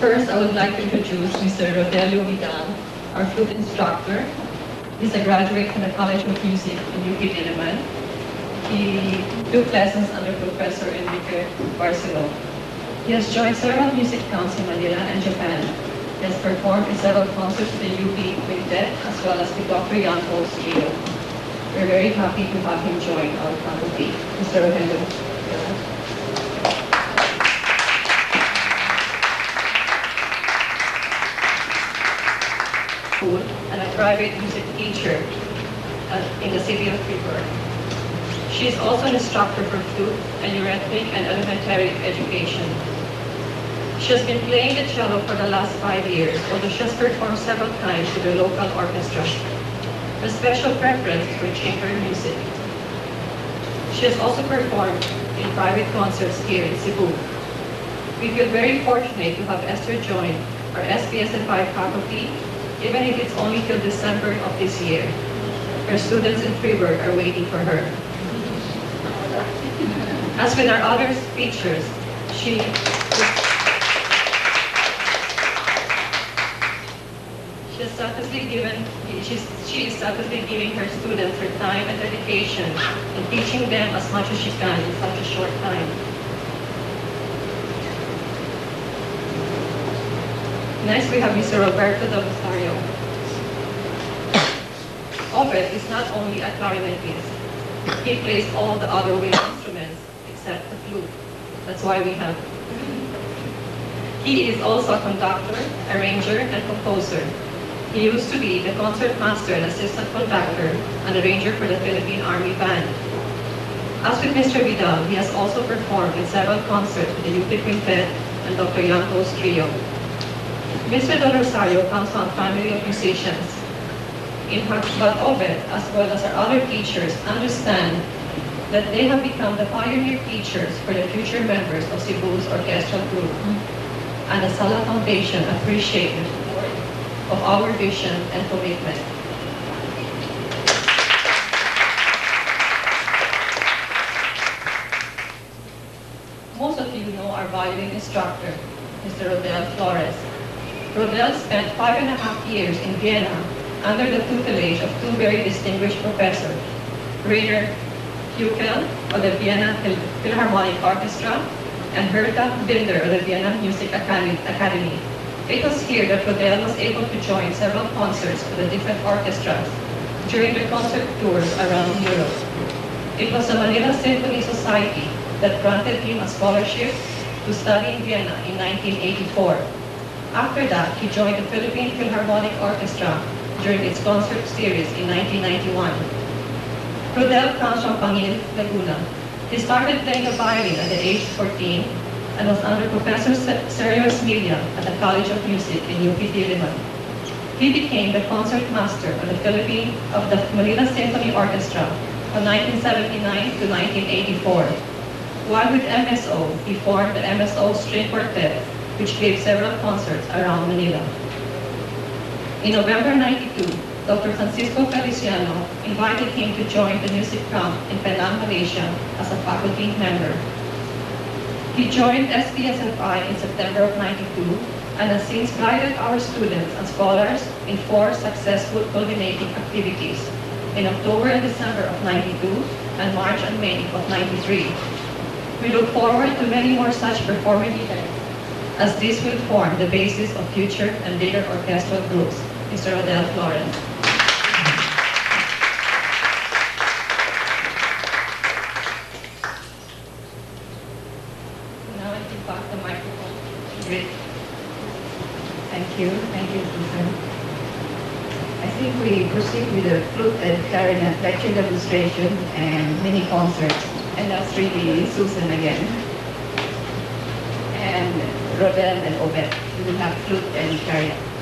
First, I would like to introduce Mr. Rodelio Vidal, our flute instructor. He's a graduate from the College of Music in UP Diliman. He took lessons under Professor Enrique Barceló. He has joined several music counts in Manila and Japan. He has performed in several concerts with the UP Quintet as well as with Dr. Jan trio. We're very happy to have him join our faculty. Mr. Rodelio. Private music teacher uh, in the city of Freeport. She is also an instructor for flute and eurythmic and elementary education. She has been playing the cello for the last five years, although she has performed several times with the local orchestra. Her special preference for chamber music. She has also performed in private concerts here in Cebu. We feel very fortunate to have Esther join our SPSFI faculty, even if it's only till December of this year. Her students in Freiburg are waiting for her. As with our other speakers, she she selflessly given she's, she is selflessly giving her students her time and dedication in teaching them as much as she can in such a short time. Next, we have Mr. Roberto Obed is not only a clarinetist, he plays all the other wind instruments except the flute. That's why we have. He is also a conductor, arranger, and composer. He used to be the concert master and assistant conductor and arranger for the Philippine Army Band. As with Mr. Vidal, he has also performed in several concerts with the UP Quintet and Dr. Yanko's trio. Mr. Del Rosario comes from a family of musicians. In but Obed, as well as our other teachers, understand that they have become the pioneer teachers for the future members of Cebu's orchestral group. And the Sala Foundation appreciate the support of our vision and commitment. Most of you know our violin instructor, Mr. Rodel Flores. Rodel spent five and a half years in Vienna under the tutelage of two very distinguished professors, Rainer Küchl of the Vienna Phil- Philharmonic Orchestra and Herta Binder of the Vienna Music Academy. Academy. It was here that Rodel was able to join several concerts with the different orchestras during the concert tours around Europe. It was the Manila Symphony Society that granted him a scholarship to study in Vienna in 1984. After that, he joined the Philippine Philharmonic Orchestra during its concert series in 1991. Rodel comes from Pangil, Laguna. He started playing the violin at the age of 14 and was under Professor Se- Sergio Esmilla at the College of Music in UP Diliman. He became the concert master of the Philippine of the Manila Symphony Orchestra from 1979 to 1984. While with MSO, he formed the MSO String Quartet, which gave several concerts around Manila. In November 92, Dr. Francisco Feliciano invited him to join the music camp in Penang, Malaysia as a faculty member. He joined SPSFI in September of 92 and has since guided our students and scholars in four successful culminating activities in October and December of 92 and March and May of 93. We look forward to many more such performing events as this will form the basis of future and later orchestral groups. Mr. Rodel Flores. Now I give back the microphone to Rick. Thank you, thank you, Susan. I think we proceed with the flute and clarinet lecture demonstration and mini concert. And that's really Susan again. And Rodel and Obed. We will have flute and clarinet.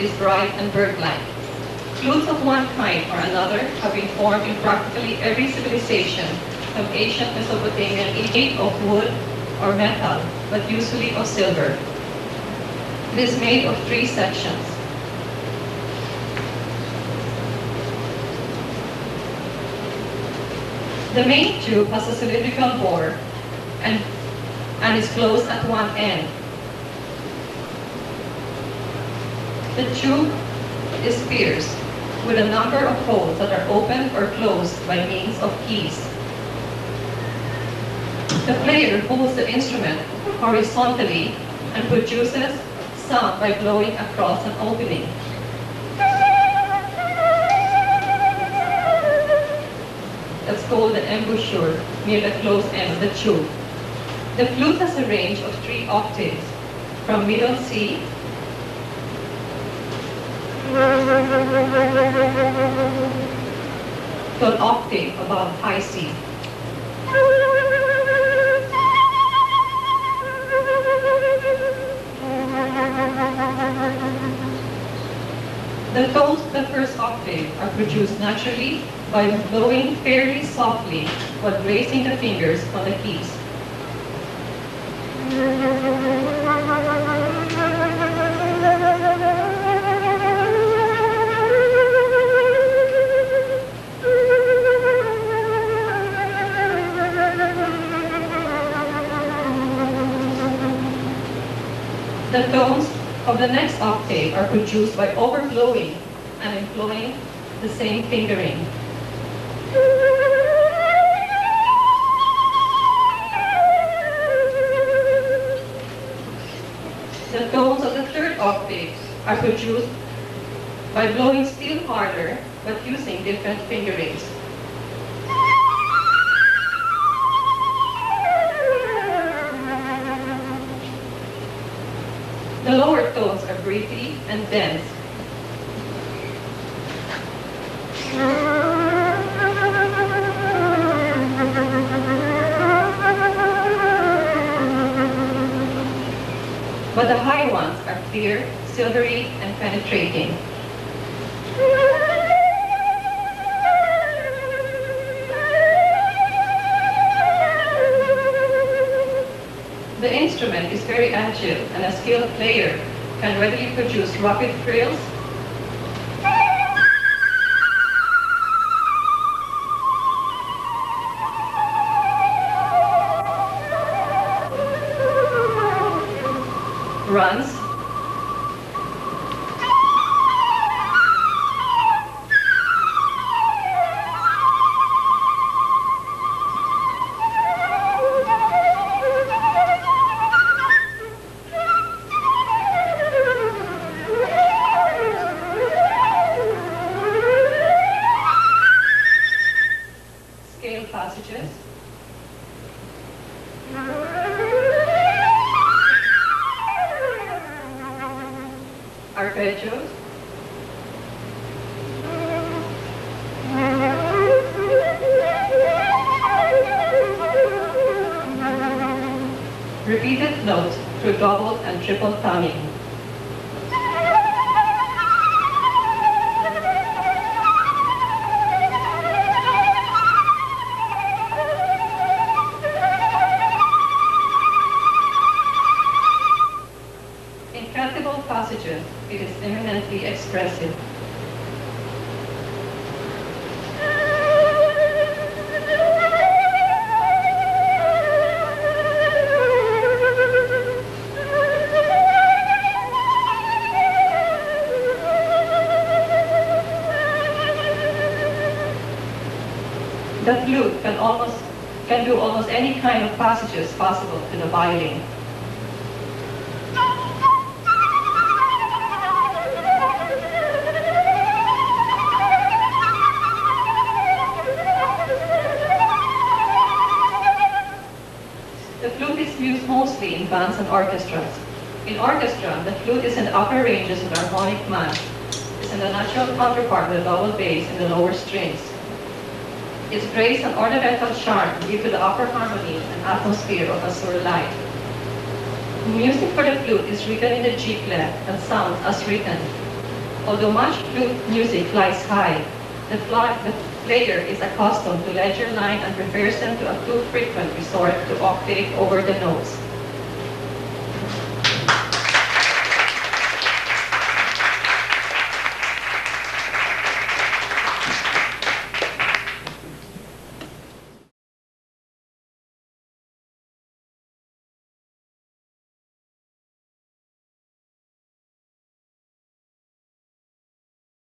is bright and bird-like. Flutes of one kind or another have been formed in practically every civilization from ancient Mesopotamian Egypt of wood or metal, but usually of silver. It is made of three sections. The main tube has a cylindrical bore and, and is closed at one end. The tube is pierced with a number of holes that are opened or closed by means of keys. The player holds the instrument horizontally and produces sound by blowing across an opening. That's called the embouchure near the closed end of the tube. The flute has a range of three octaves, from middle C to an octave above high C. The tones of the first octave are produced naturally by blowing fairly softly while raising the fingers on the keys. The tones of the next octave are produced by overblowing and employing the same fingering. Are produced by blowing still harder but using different fingerings. The lower tones are breathy and dense. But the high ones are clear, silvery, and penetrating. The instrument is very agile and a skilled player can readily produce rapid trills, runs, repeated notes through double and triple tonguing. In cantabile passages, it is eminently expressive. The flute can almost can do almost any kind of passages possible in the violin. The flute is used mostly in bands and orchestras. In orchestra, the flute is in the upper ranges of the harmonic mass. It's in the natural counterpart of the double bass in the lower strings. Its grace and ornamental charm give to the upper harmony an atmosphere of azure light. Music for the flute is written in the G clef and sounds as written. Although much flute music lies high, the, fly, the player is accustomed to ledger line and prefers them to a too frequent resort to octave over the notes.